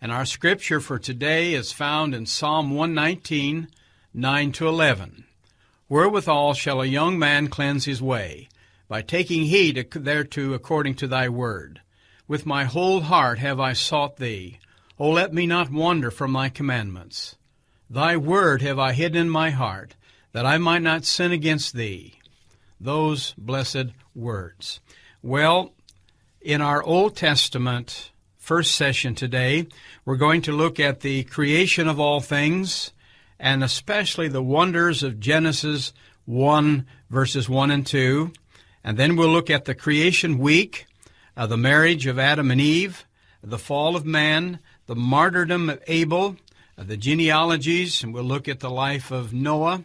And our scripture for today is found in Psalm 119, 9 to 11. Wherewithal shall a young man cleanse his way? By taking heed thereto according to thy word. With my whole heart have I sought thee. O let me not wander from thy commandments. Thy word have I hidden in my heart, that I might not sin against thee. Those blessed words. Well, in our Old Testament first session today, we're going to look at the creation of all things, and especially the wonders of Genesis 1, verses 1 and 2. And then we'll look at the creation week, uh, the marriage of Adam and Eve, the fall of man, the martyrdom of Abel, uh, the genealogies, and we'll look at the life of Noah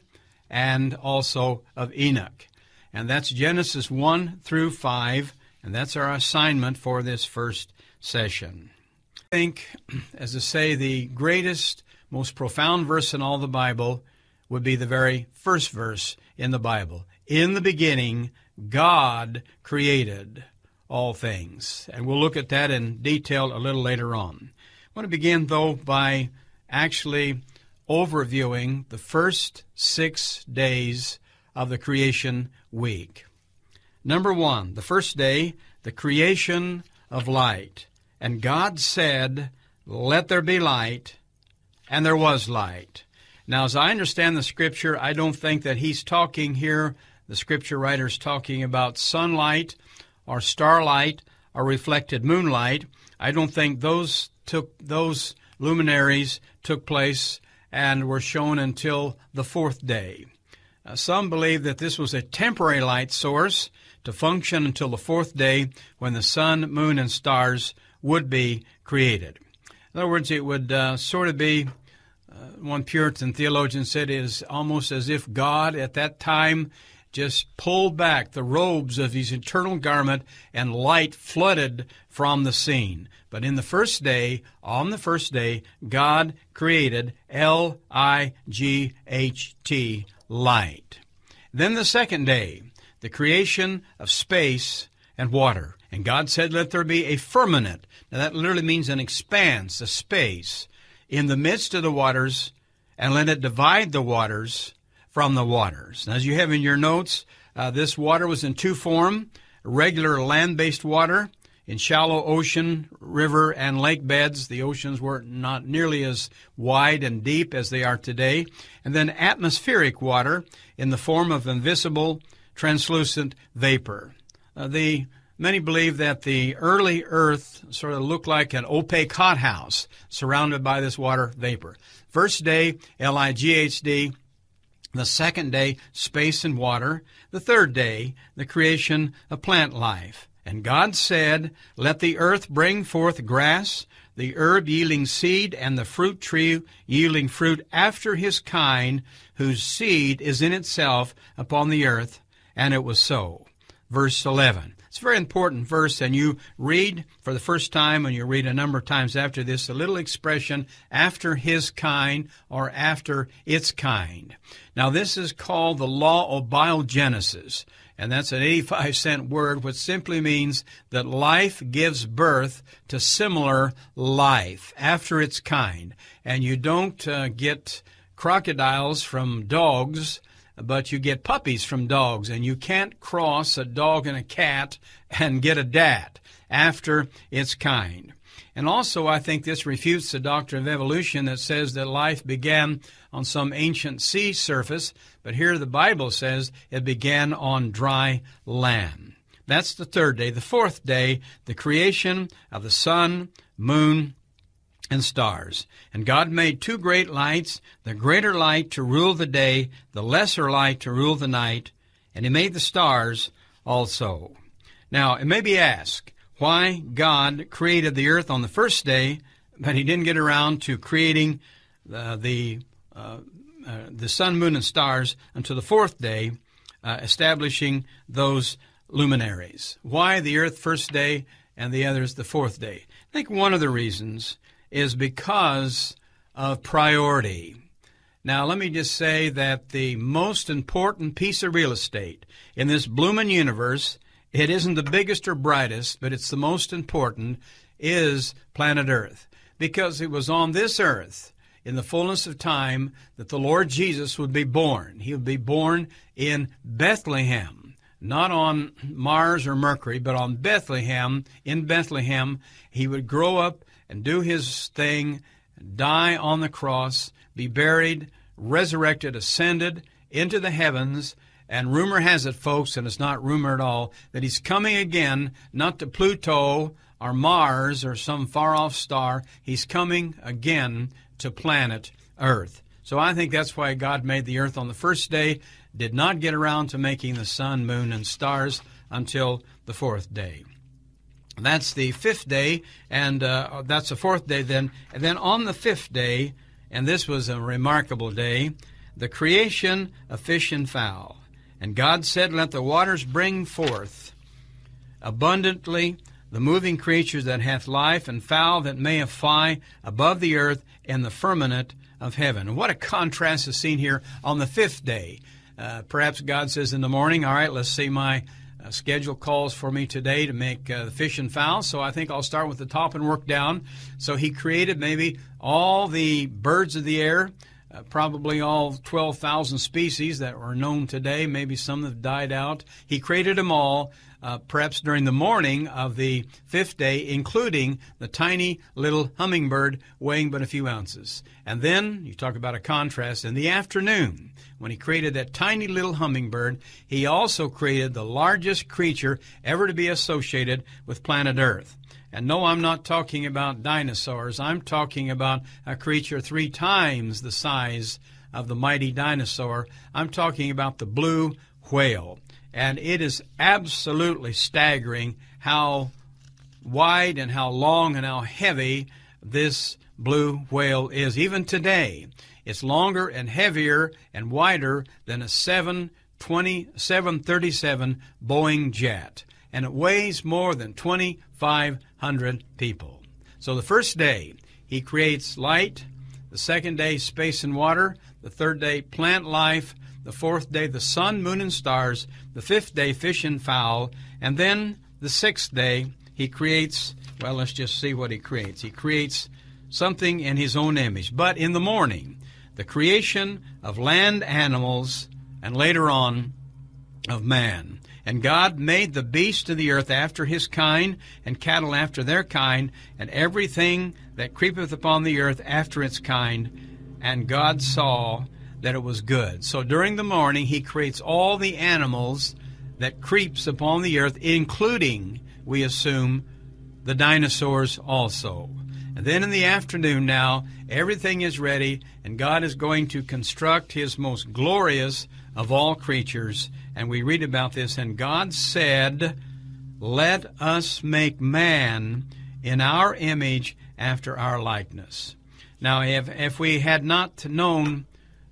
and also of Enoch. And that's Genesis 1 through 5, and that's our assignment for this first session. I think, as I say, the greatest, most profound verse in all the Bible would be the very first verse in the Bible. In the beginning, God created all things. And we'll look at that in detail a little later on. I want to begin, though, by actually overviewing the first six days of the creation week. Number one, the first day, the creation of light. And God said, Let there be light, and there was light. Now, as I understand the scripture, I don't think that he's talking here, the scripture writer's talking about sunlight or starlight or reflected moonlight. I don't think those took those luminaries took place and were shown until the fourth day. Uh, some believe that this was a temporary light source to function until the fourth day when the sun, moon, and stars would be created. In other words, it would uh, sort of be, uh, one Puritan theologian said, it is almost as if God at that time just pulled back the robes of his eternal garment and light flooded from the scene. But in the first day, on the first day, God created L I G H T, light. Then the second day, the creation of space and water. And God said, Let there be a firmament. Now that literally means an expanse, a space, in the midst of the waters, and let it divide the waters from the waters. Now, as you have in your notes, uh, this water was in two form regular land based water in shallow ocean, river, and lake beds. The oceans were not nearly as wide and deep as they are today. And then atmospheric water in the form of invisible, translucent vapor. Uh, the Many believe that the early Earth sort of looked like an opaque hothouse surrounded by this water vapor. First day, L I G H D. The second day, space and water. The third day, the creation of plant life. And God said, Let the earth bring forth grass, the herb yielding seed, and the fruit tree yielding fruit after his kind, whose seed is in itself upon the earth. And it was so. Verse 11. It's a very important verse, and you read for the first time, and you read a number of times after this, a little expression, after his kind or after its kind. Now, this is called the law of biogenesis, and that's an 85 cent word, which simply means that life gives birth to similar life after its kind. And you don't uh, get crocodiles from dogs but you get puppies from dogs, and you can't cross a dog and a cat and get a dat after its kind. And also, I think this refutes the doctrine of evolution that says that life began on some ancient sea surface, but here the Bible says it began on dry land. That's the third day. The fourth day, the creation of the sun, moon, and stars. And God made two great lights, the greater light to rule the day, the lesser light to rule the night, and He made the stars also. Now, it may be asked why God created the earth on the first day, but He didn't get around to creating uh, the uh, uh, the sun, moon, and stars until the fourth day, uh, establishing those luminaries. Why the earth first day and the others the fourth day? I think one of the reasons is because of priority. Now, let me just say that the most important piece of real estate in this blooming universe, it isn't the biggest or brightest, but it's the most important, is planet Earth. because it was on this earth in the fullness of time that the Lord Jesus would be born. He would be born in Bethlehem, not on Mars or Mercury, but on Bethlehem. In Bethlehem, he would grow up and do his thing, die on the cross, be buried, resurrected, ascended into the heavens. And rumor has it, folks, and it's not rumor at all, that he's coming again, not to Pluto or Mars or some far off star. He's coming again to planet Earth. So I think that's why God made the earth on the first day, did not get around to making the sun, moon, and stars until the fourth day. That's the fifth day, and uh, that's the fourth day then. And then on the fifth day, and this was a remarkable day, the creation of fish and fowl. And God said, Let the waters bring forth abundantly the moving creatures that hath life, and fowl that may fly above the earth and the firmament of heaven. What a contrast is seen here on the fifth day. Uh, perhaps God says in the morning, All right, let's see my uh, schedule calls for me today to make uh, the fish and fowl, so I think I'll start with the top and work down. So he created maybe all the birds of the air, uh, probably all 12,000 species that are known today. Maybe some have died out. He created them all uh, perhaps during the morning of the fifth day, including the tiny little hummingbird weighing but a few ounces. And then, you talk about a contrast, in the afternoon, when he created that tiny little hummingbird, he also created the largest creature ever to be associated with planet Earth. And no, I'm not talking about dinosaurs. I'm talking about a creature three times the size of the mighty dinosaur. I'm talking about the blue whale and it is absolutely staggering how wide and how long and how heavy this blue whale is. Even today, it's longer and heavier and wider than a 720, 737 Boeing jet, and it weighs more than 2,500 people. So the first day, he creates light. The second day, space and water. The third day, plant life the fourth day the sun, moon, and stars, the fifth day fish and fowl, and then the sixth day he creates, well, let's just see what he creates. He creates something in his own image. But in the morning, the creation of land animals, and later on, of man. And God made the beasts of the earth after his kind, and cattle after their kind, and everything that creepeth upon the earth after its kind. And God saw that it was good. So during the morning, he creates all the animals that creeps upon the earth, including, we assume, the dinosaurs also. And then in the afternoon now, everything is ready, and God is going to construct his most glorious of all creatures. And we read about this, and God said, Let us make man in our image after our likeness. Now, if, if we had not known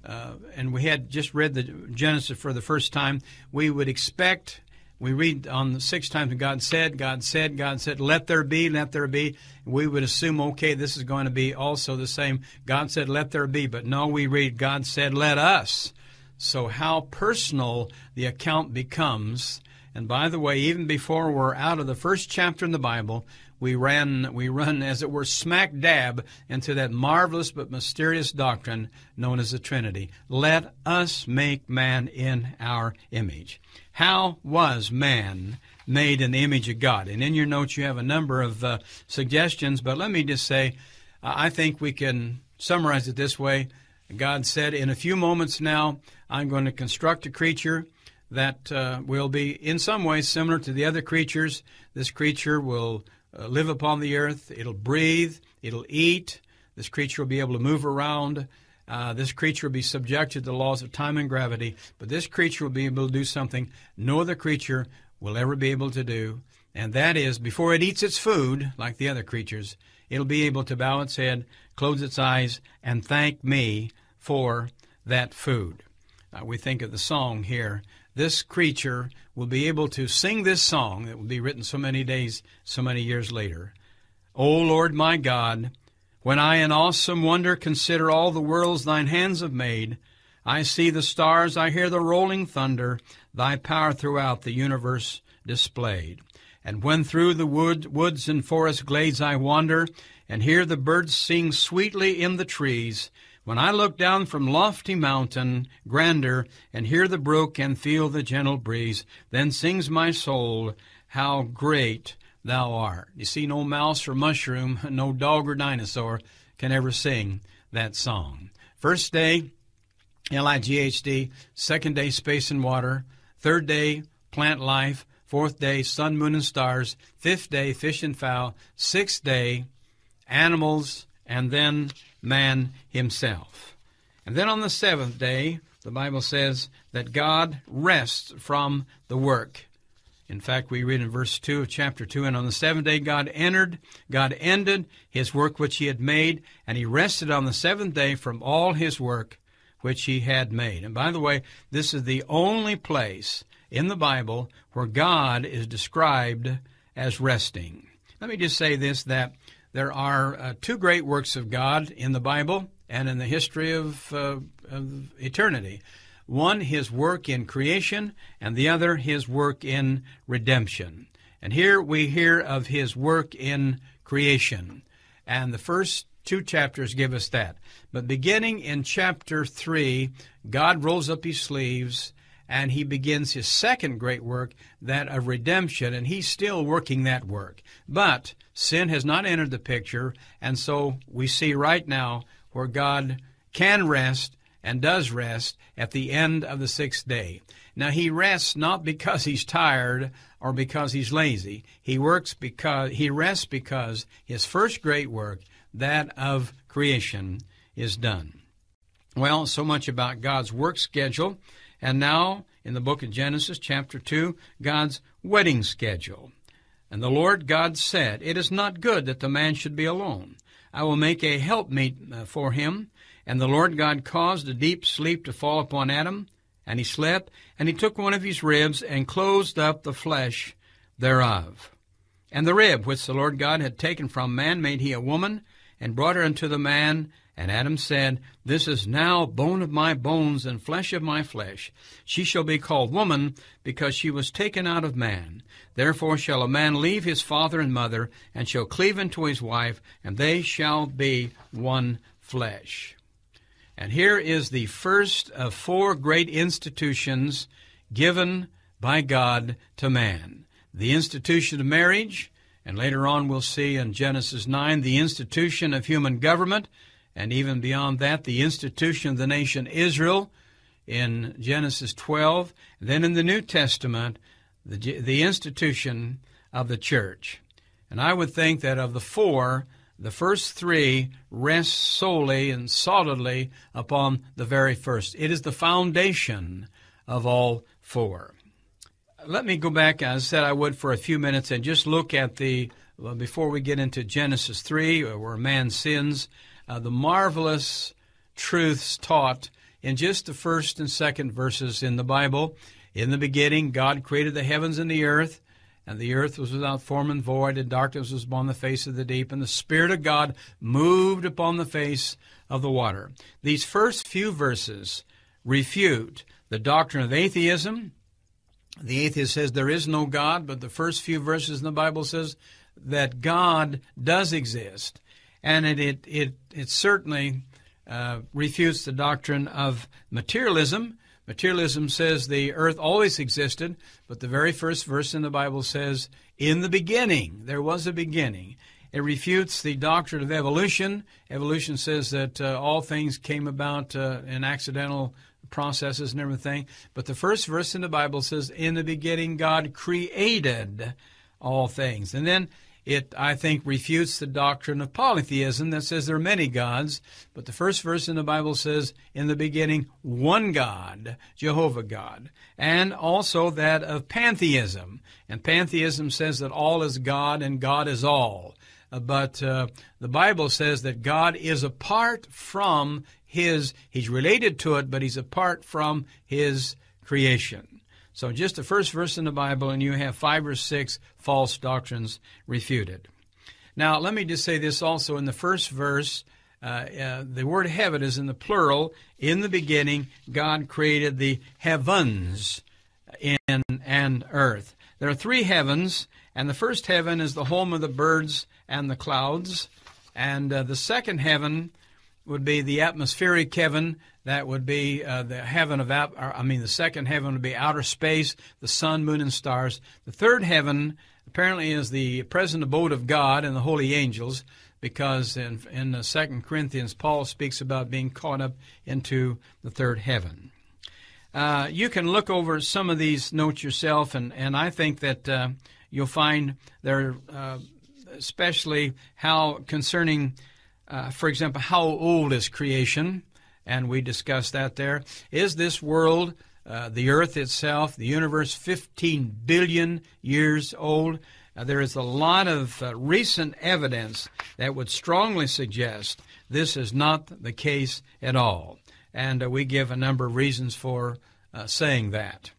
uh, and we had just read the Genesis for the first time, we would expect. We read on the sixth time God said, God said, God said, let there be, let there be. We would assume, okay, this is going to be also the same. God said, let there be. But no, we read, God said, let us. So how personal the account becomes. And by the way, even before we're out of the first chapter in the Bible, we ran we run as it were smack dab into that marvelous but mysterious doctrine known as the Trinity. Let us make man in our image. How was man made in the image of God? And in your notes you have a number of uh, suggestions, but let me just say I think we can summarize it this way. God said, In a few moments now, I'm going to construct a creature that uh, will be in some ways similar to the other creatures. This creature will uh, live upon the earth. It'll breathe. It'll eat. This creature will be able to move around. Uh, this creature will be subjected to the laws of time and gravity. But this creature will be able to do something no other creature will ever be able to do. And that is, before it eats its food, like the other creatures, it'll be able to bow its head, close its eyes, and thank me for that food. Uh, we think of the song here this creature will be able to sing this song that will be written so many days, so many years later. O Lord my God, when I in awesome wonder consider all the worlds thine hands have made, I see the stars, I hear the rolling thunder, thy power throughout the universe displayed. And when through the wood, woods and forest glades I wander, and hear the birds sing sweetly in the trees. When I look down from lofty mountain grandeur, and hear the brook and feel the gentle breeze, then sings my soul, How great thou art. You see, no mouse or mushroom, no dog or dinosaur can ever sing that song. First day, L-I-G-H-D. Second day, space and water. Third day, plant life. Fourth day, sun, moon, and stars. Fifth day, fish and fowl. Sixth day, animals, and then man himself. And then on the seventh day, the Bible says that God rests from the work. In fact, we read in verse 2 of chapter 2, and on the seventh day God entered, God ended his work which he had made, and he rested on the seventh day from all his work which he had made. And by the way, this is the only place in the Bible where God is described as resting. Let me just say this that there are uh, two great works of God in the Bible and in the history of, uh, of eternity. One, his work in creation, and the other, his work in redemption. And here we hear of his work in creation. And the first two chapters give us that. But beginning in chapter 3, God rolls up his sleeves and he begins his second great work, that of redemption, and he's still working that work. But sin has not entered the picture, and so we see right now where God can rest and does rest at the end of the sixth day. Now he rests not because he's tired or because he's lazy. He works because he rests because his first great work, that of creation, is done. Well, so much about God's work schedule. And now, in the book of Genesis, chapter 2, God's wedding schedule. And the Lord God said, It is not good that the man should be alone. I will make a helpmeet uh, for him. And the Lord God caused a deep sleep to fall upon Adam, and he slept, and he took one of his ribs and closed up the flesh thereof. And the rib which the Lord God had taken from man made he a woman, and brought her unto the man, and Adam said, This is now bone of my bones and flesh of my flesh. She shall be called woman, because she was taken out of man. Therefore shall a man leave his father and mother, and shall cleave unto his wife, and they shall be one flesh. And here is the first of four great institutions given by God to man the institution of marriage, and later on we'll see in Genesis 9 the institution of human government and even beyond that, the institution of the nation Israel in Genesis 12. Then in the New Testament, the, the institution of the church. And I would think that of the four, the first three rest solely and solidly upon the very first. It is the foundation of all four. Let me go back, as I said I would, for a few minutes and just look at the, well, before we get into Genesis 3, where man sins, uh, the marvelous truths taught in just the first and second verses in the Bible. In the beginning, God created the heavens and the earth, and the earth was without form and void, and darkness was upon the face of the deep, and the Spirit of God moved upon the face of the water. These first few verses refute the doctrine of atheism. The atheist says there is no God, but the first few verses in the Bible says that God does exist and it it it, it certainly uh, refutes the doctrine of materialism. Materialism says the earth always existed, but the very first verse in the Bible says, "In the beginning there was a beginning." It refutes the doctrine of evolution. Evolution says that uh, all things came about uh, in accidental processes and everything. But the first verse in the Bible says, In the beginning, God created all things. And then it, I think, refutes the doctrine of polytheism that says there are many gods, but the first verse in the Bible says, in the beginning, one God, Jehovah God, and also that of pantheism. And pantheism says that all is God and God is all. Uh, but uh, the Bible says that God is apart from His, He's related to it, but He's apart from His creation. So just the first verse in the Bible, and you have five or six false doctrines refuted. Now, let me just say this also in the first verse. Uh, uh, the word heaven is in the plural. In the beginning, God created the heavens in and earth. There are three heavens, and the first heaven is the home of the birds and the clouds, And uh, the second heaven would be the atmospheric heaven. That would be uh, the heaven of, I mean, the second heaven would be outer space, the sun, moon, and stars. The third heaven apparently is the present abode of God and the holy angels, because in in Second Corinthians, Paul speaks about being caught up into the third heaven. Uh, you can look over some of these notes yourself, and, and I think that uh, you'll find there, uh, especially how concerning, uh, for example, how old is creation, and we discussed that there. Is this world, uh, the earth itself, the universe, 15 billion years old? Uh, there is a lot of recent evidence that would strongly suggest this is not the case at all and uh, we give a number of reasons for uh, saying that.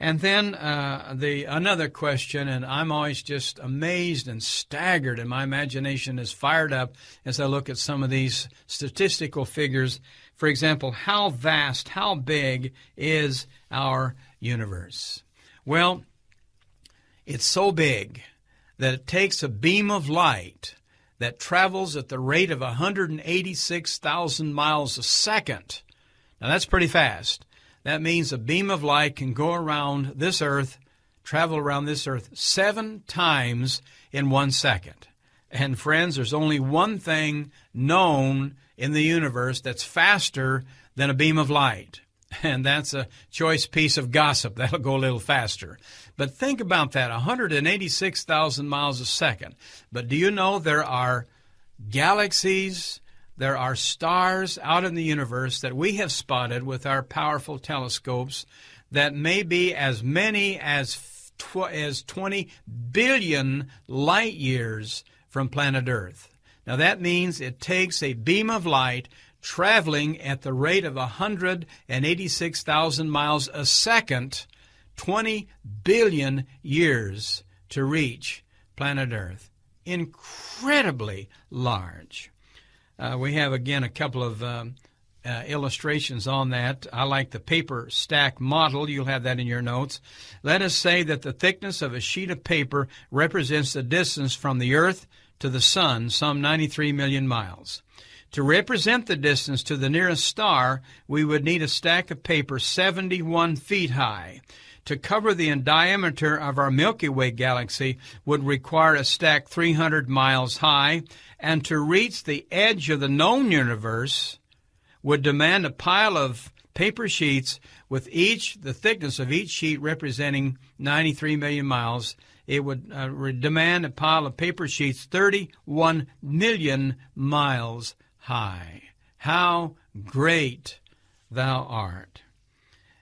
And then uh, the another question, and I'm always just amazed and staggered, and my imagination is fired up as I look at some of these statistical figures. For example, how vast, how big is our universe? Well, it's so big that it takes a beam of light that travels at the rate of 186,000 miles a second now that's pretty fast. That means a beam of light can go around this earth, travel around this earth seven times in one second. And friends, there's only one thing known in the universe that's faster than a beam of light. And that's a choice piece of gossip. That'll go a little faster. But think about that 186,000 miles a second. But do you know there are galaxies there are stars out in the universe that we have spotted with our powerful telescopes that may be as many as, tw- as 20 billion light years from planet Earth. Now that means it takes a beam of light traveling at the rate of 186,000 miles a second, 20 billion years to reach planet Earth. Incredibly large. Uh, we have again a couple of um, uh, illustrations on that. I like the paper stack model. You'll have that in your notes. Let us say that the thickness of a sheet of paper represents the distance from the Earth to the Sun, some 93 million miles. To represent the distance to the nearest star, we would need a stack of paper 71 feet high. To cover the diameter of our Milky Way galaxy would require a stack 300 miles high and to reach the edge of the known universe would demand a pile of paper sheets with each the thickness of each sheet representing 93 million miles it would uh, demand a pile of paper sheets 31 million miles high how great thou art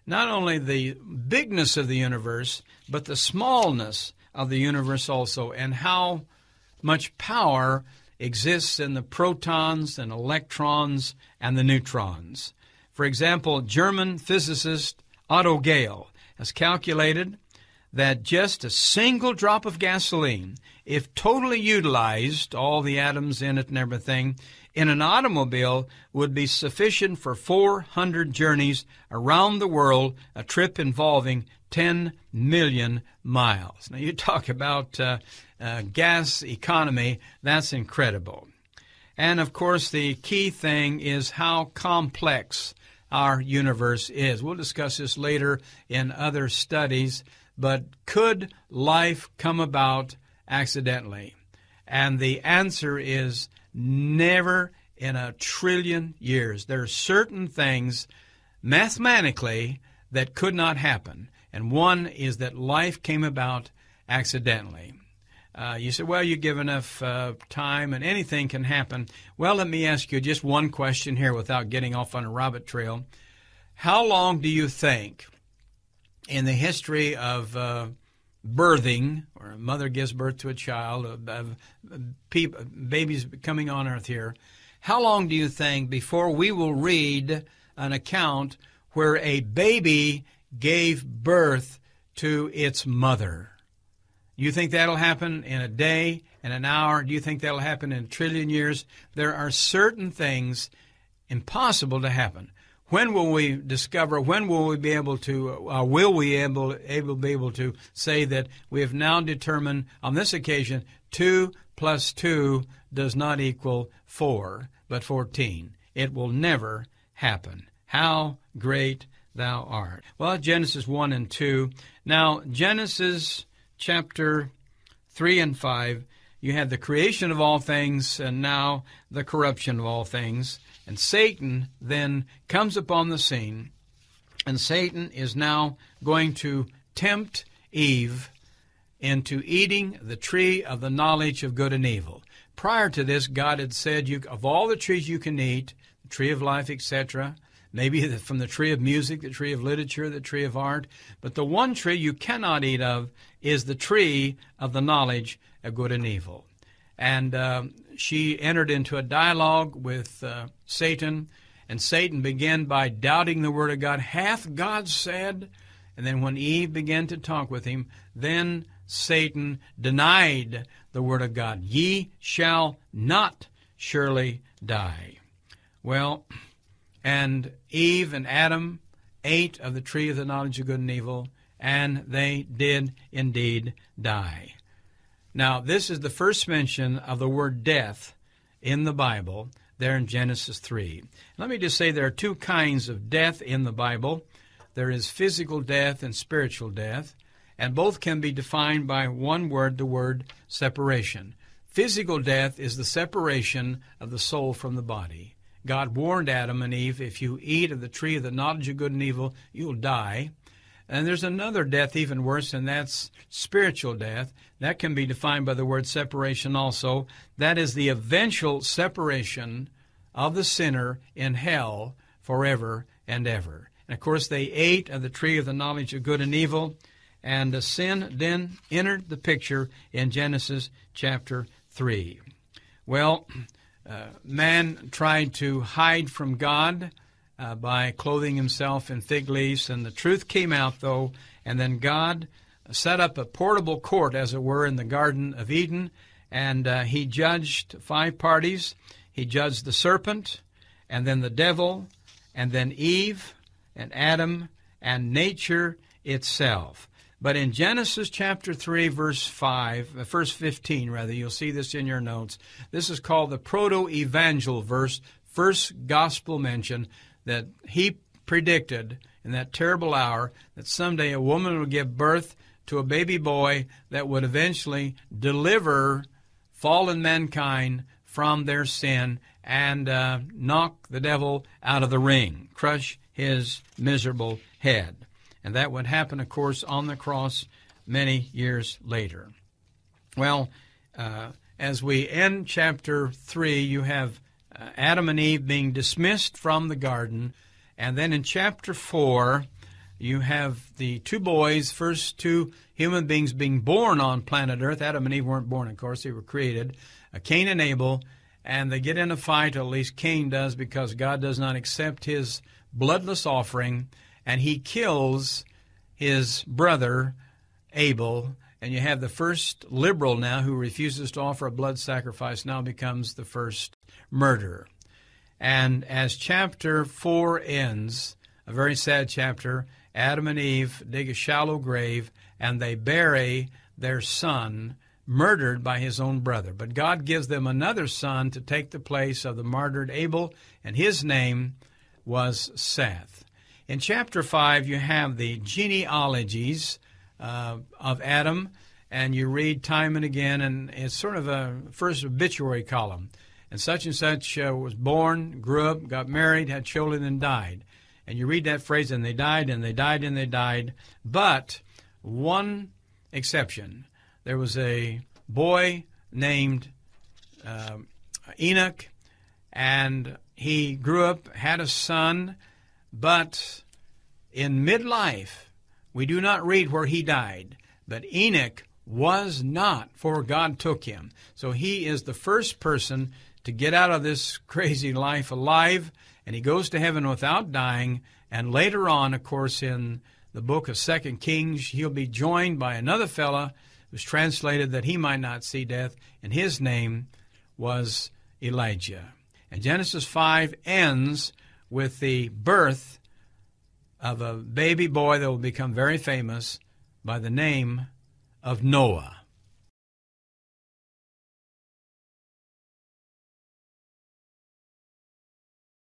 not only the bigness of the universe but the smallness of the universe also and how much power exists in the protons and electrons and the neutrons. For example, German physicist Otto Gale has calculated that just a single drop of gasoline, if totally utilized, all the atoms in it and everything, in an automobile would be sufficient for 400 journeys around the world, a trip involving 10 million miles. Now, you talk about uh, uh, gas economy, that's incredible. And of course, the key thing is how complex our universe is. We'll discuss this later in other studies, but could life come about accidentally? And the answer is never in a trillion years. There are certain things mathematically that could not happen. And one is that life came about accidentally. Uh, you said, well, you give enough uh, time and anything can happen. Well, let me ask you just one question here without getting off on a rabbit trail. How long do you think in the history of uh, birthing, or a mother gives birth to a child, of, of babies coming on earth here, how long do you think before we will read an account where a baby gave birth to its mother? You think that'll happen in a day, in an hour? Do you think that'll happen in a trillion years? There are certain things impossible to happen. When will we discover? When will we be able to? Uh, will we able able be able to say that we have now determined on this occasion 2 plus 2 does not equal 4, but 14. It will never happen. How great thou art. Well, Genesis 1 and 2. Now, Genesis chapter 3 and 5, you had the creation of all things and now the corruption of all things. And Satan then comes upon the scene, and Satan is now going to tempt Eve into eating the tree of the knowledge of good and evil. Prior to this, God had said, you, of all the trees you can eat, the tree of life, etc., maybe from the tree of music, the tree of literature, the tree of art, but the one tree you cannot eat of is the tree of the knowledge of good and evil. And uh, she entered into a dialogue with uh, Satan, and Satan began by doubting the word of God. Hath God said? And then when Eve began to talk with him, then Satan denied the word of God. Ye shall not surely die. Well, and Eve and Adam ate of the tree of the knowledge of good and evil, and they did indeed die. Now, this is the first mention of the word death in the Bible, there in Genesis 3. Let me just say there are two kinds of death in the Bible there is physical death and spiritual death and both can be defined by one word, the word separation. Physical death is the separation of the soul from the body. God warned Adam and Eve, if you eat of the tree of the knowledge of good and evil, you'll die. And there's another death even worse, and that's spiritual death. That can be defined by the word separation also. That is the eventual separation of the sinner in hell forever and ever. And of course, they ate of the tree of the knowledge of good and evil, and the sin then entered the picture in Genesis chapter 3. Well, uh, man tried to hide from God uh, by clothing himself in fig leaves, and the truth came out, though, and then God set up a portable court, as it were, in the Garden of Eden, and uh, he judged five parties. He judged the serpent, and then the devil, and then Eve, and Adam, and nature itself. But in Genesis chapter 3, verse 5, uh, verse 15, rather, you'll see this in your notes. This is called the proto evangel verse, first gospel mention that he predicted in that terrible hour that someday a woman would give birth to a baby boy that would eventually deliver fallen mankind from their sin and uh, knock the devil out of the ring, crush his miserable head. And that would happen, of course, on the cross many years later. Well, uh, as we end chapter 3, you have uh, Adam and Eve being dismissed from the garden. And then in chapter 4, you have the two boys, first two human beings being born on planet Earth. Adam and Eve weren't born, of course, they were created. Uh, Cain and Abel. And they get in a fight, at least Cain does, because God does not accept his bloodless offering and he kills his brother Abel. And you have the first liberal now who refuses to offer a blood sacrifice now becomes the first murderer. And as chapter 4 ends, a very sad chapter, Adam and Eve dig a shallow grave and they bury their son murdered by his own brother. But God gives them another son to take the place of the martyred Abel, and his name was Seth. In chapter 5, you have the genealogies uh, of Adam, and you read time and again, and it's sort of a first obituary column. And such and such uh, was born, grew up, got married, had children, and died. And you read that phrase, and they died, and they died, and they died. But one exception there was a boy named uh, Enoch, and he grew up, had a son, but in midlife, we do not read where he died, but Enoch was not, for God took him. So he is the first person to get out of this crazy life alive, and he goes to heaven without dying. And later on, of course, in the book of Second Kings, he'll be joined by another fellow who's translated that he might not see death, and his name was Elijah. And Genesis 5 ends with the birth of a baby boy that will become very famous by the name of Noah.